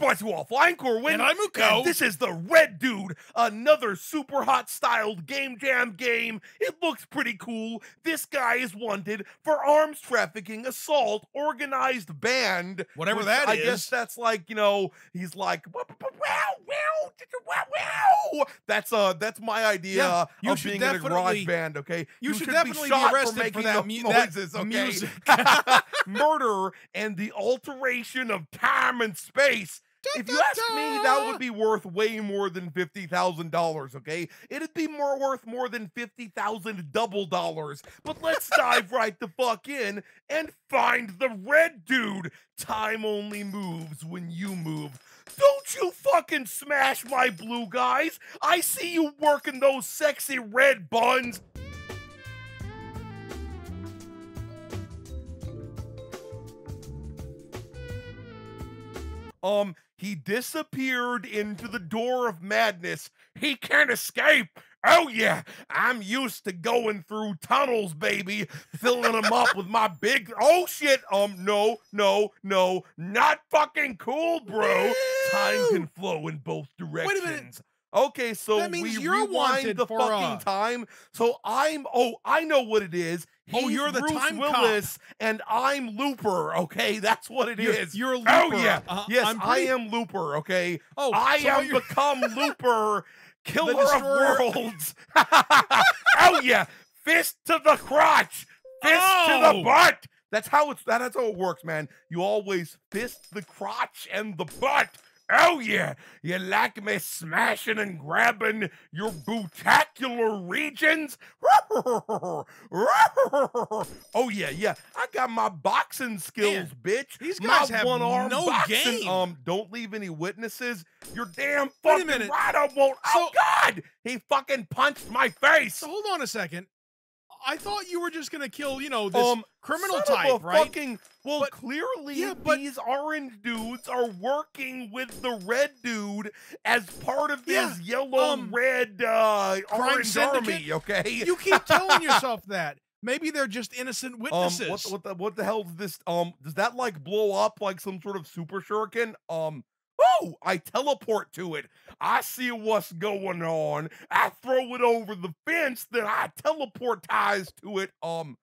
Waffle. I'm Corwin. And I'm Uko. This is the Red Dude, another SuperHot styled game jam game. It looks pretty cool. This guy is wanted for arms trafficking, assault, organized band. Whatever that I is. guess that's like, you know, he's like, wow, wow, wow. That's uh, that's my idea Yeah, you of should being in a definitely- garage band. Okay, You, should, be definitely be, shot arrested for, making that, up mu- that noises. okay, music. murder and the alteration of time and space. If you ask me, that would be worth way more than fifty thousand dollars. Okay, it'd be more worth more than fifty thousand double dollars. But let's dive right the fuck in and find the red dude. Time only moves when you move. Don't you fucking smash my blue guys! I see you working those sexy red buns. Um, he disappeared into the door of madness. He can't escape. Oh yeah, I'm used to going through tunnels, baby, filling them up with my big. Oh shit. Um, no, no, no, not fucking cool, bro. Time can flow in both directions. Okay, so That means we you're rewind the fucking uh, time. So I'm. Oh, I know what it is. Oh, you're the Bruce time cop. And I'm Looper. Okay, that's what it is. You're, you're a Oh looper. yeah, Uh, yes, I'm I am Looper. Okay, Oh, I so you're- become Looper, killer of worlds. oh yeah, fist to the crotch, fist to the Oh. butt. That's how it's. That's how it works, man. You always fist the crotch and the butt. Oh yeah, you like me smashing and grabbing your bootacular regions? oh yeah, yeah. I got my boxing skills, bitch. these My guys have one-arm no boxing. game. Um, don't leave any witnesses. You're damn fucking right. I won't. oh So- God, he fucking punched my face. So hold on a second. I thought you were just gonna kill, you know, this um, criminal type, right? Fucking, well, But- clearly yeah, but- these orange dudes are working with the red dude as part of Yeah, this yellow um, red uh, orange syndicate? army. Okay, You keep telling yourself that. Maybe they're just innocent um, witnesses. what, what the what the hell is this? Um, does that like blow up like some sort of super shuriken? Um. Oh, I teleport to it. I see what's going on. I throw it over the fence, then I teleportize to it. Um,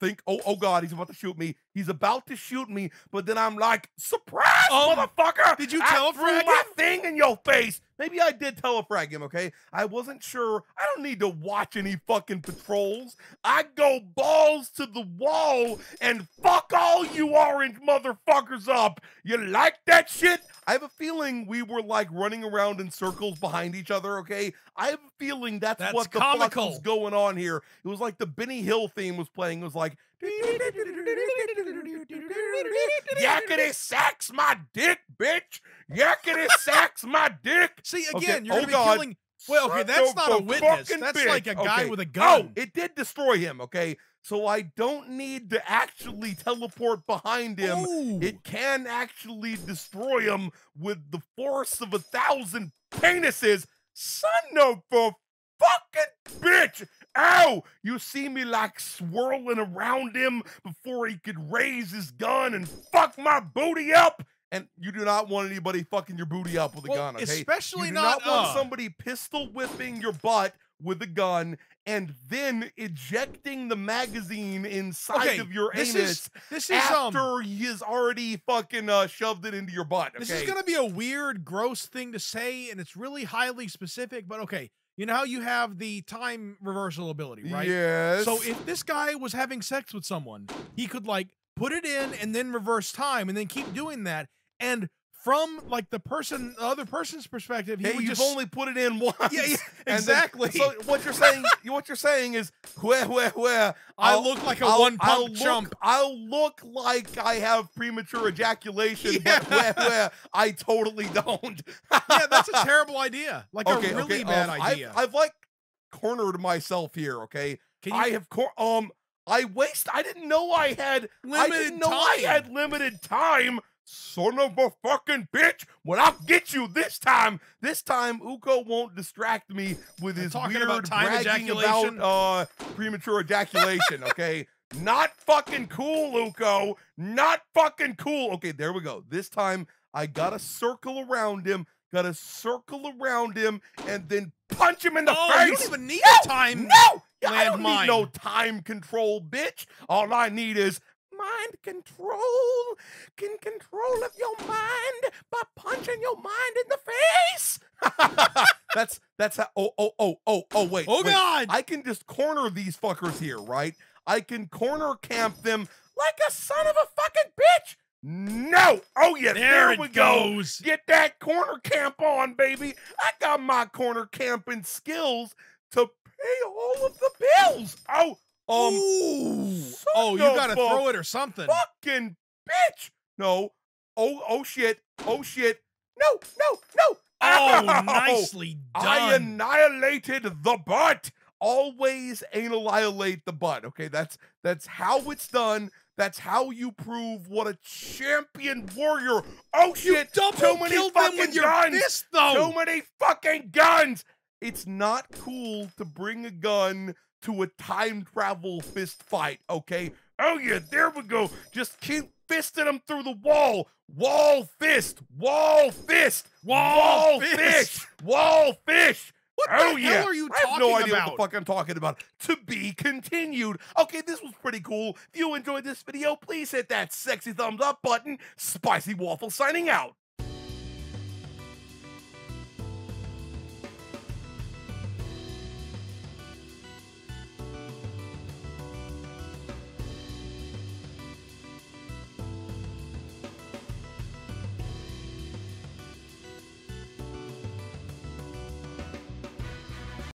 think, oh, oh God, he's about to shoot me. He's about to shoot me, but then I'm like, surprise, Um, motherfucker! did you I threw my thing in your face? Maybe I did telefrag him. Okay, I wasn't sure. I don't need to watch any fucking patrols. I go balls to the wall and fuck all you orange motherfuckers up. You like that shit? I have a feeling we were like running around in circles behind each other. Okay, I have a feeling that's, That's what the comical. fuck was going on here. It was like the Benny Hill theme was playing. It was like. Yakety sacks my dick, bitch! Yakety sacks my dick! See, Okay, again, you're oh gonna be God. killing. Well, okay, that's not a witness. That's like a guy Okay. with a oh, gun. Oh, it did destroy him, okay? So I don't need to actually teleport behind him. Ooh. It can actually destroy him with the force of a thousand penises. Son of a fucking bitch! Ow! You see me like swirling around him before he could raise his gun and fuck my booty up. And you do not want anybody fucking your booty up with a Well, gun, okay? especially you do not, not, want uh, somebody pistol whipping your butt with a gun and then ejecting the magazine inside Okay, of your this anus is this is um. after he has already fucking uh, shoved it into your butt. Okay. This is gonna be a weird, gross thing to say, and it's really highly specific. But okay, you know how you have the time reversal ability, right? Yes. So if this guy was having sex with someone, he could like put it in and then reverse time and then keep doing that. And from like the person, the other person's perspective, he hey, would you've just only put it in once. Yeah, yeah, and then- exactly. so what you're saying, what you're saying is, where, where, where? I look like a I'll- one I'll pump look- I'll look like I have premature ejaculation, but where, where? I totally don't. yeah, that's a terrible idea. Like okay, a really okay, bad um, idea. I've, I've like cornered myself here. Okay, Can you I have cor- um. I waste. I didn't know I had. Limited I didn't know I had limited time. Son of a fucking bitch! Well, I'll get you this time. This time, Uko won't distract me with his talking weird about time bragging ejaculation. about uh, premature ejaculation. Okay, Not fucking cool, Luco. Not fucking cool. Okay, there we go. This time I gotta circle around him, gotta circle around him, and then punch him in the oh, face. you don't even need no, a time. No, I don't need no time control, bitch. All I need is mind control. Can control of your mind by punching your mind in the face. that's that's how. Oh oh oh oh oh wait. Oh wait. God! I can just corner these fuckers here, right? I can corner camp them like a son of a fucking bitch. No. Oh yeah, there, there, it we go. goes. Get that corner camp on, baby. I got my corner camping skills to pay all of the bills. Oh, um, Ooh. Oh, you gotta throw it or something. fucking bitch. No. Oh, oh shit. Oh shit. No, no, no. Oh, Ow! nicely I annihilated the butt. Always annihilate the butt. Okay, that's that's how it's done. That's how you prove what a champion warrior. Oh You shit! too many fucking guns. fist, though. Too many fucking guns. It's not cool to bring a gun to a time travel fist fight. Okay. Oh yeah, there we go. Just keep fisting them through the wall. Wall fist. Wall fist. Wall Wall fist. fish. Wall fish. What oh, the oh hell yeah. are you talking about? I have no idea about? what the fuck I'm talking about. To be continued. Okay, this was pretty cool. If you enjoyed this video, please hit that sexy thumbs up button. Spicy Waffle signing out.